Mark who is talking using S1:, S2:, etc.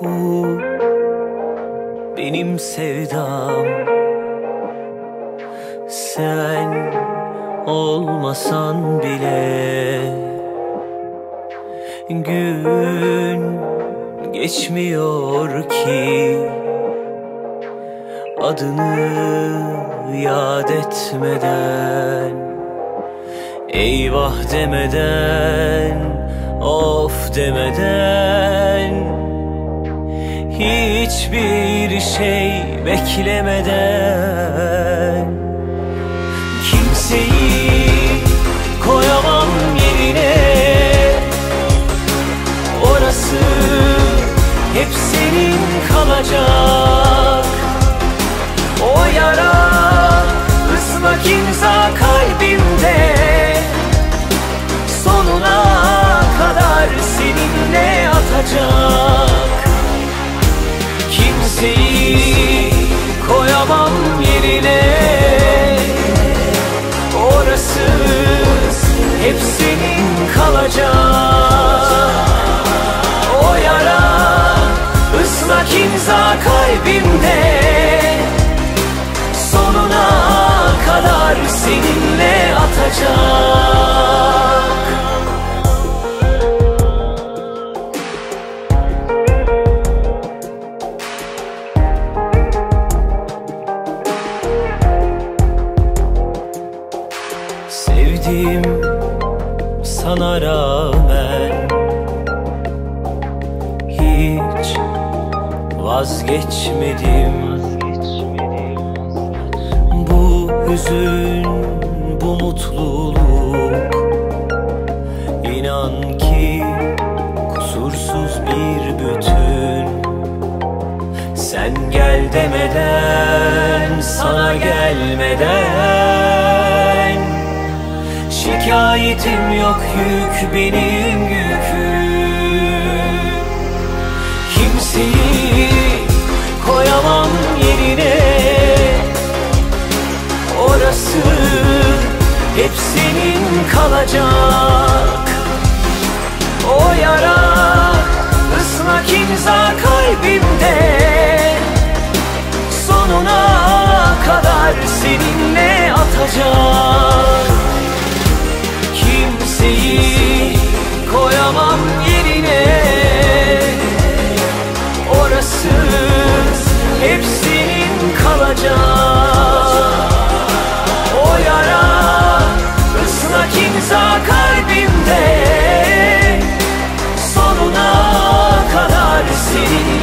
S1: Bu benim sevdam. Sen olmasan bile Gün geçmiyor ki. Adını yad etmeden Eyvah demeden Of demeden Hiçbir şey beklemeden Kimseyi koyamam yerine. Orası hep senin kalacak. O yara ıslak imza kalbimde. Sonuna kadar seninle atacak Kimseyi koyamam yerine. Orası hep senin kalacak. O yara ıslak imza kalbimde Sevdim sana rağmen. Hiç vazgeçmedim. Bu hüzün, bu mutluluk. İnan ki kusursuz bir bütün. Sen gel demeden, sana gelmeden Şikayetim yok yük benim yüküm. Kimseyi koyamam yerine. Orası hep senin kalacak. O yara ıslak imza kalbimde. Sonuna kadar seninle atacak You.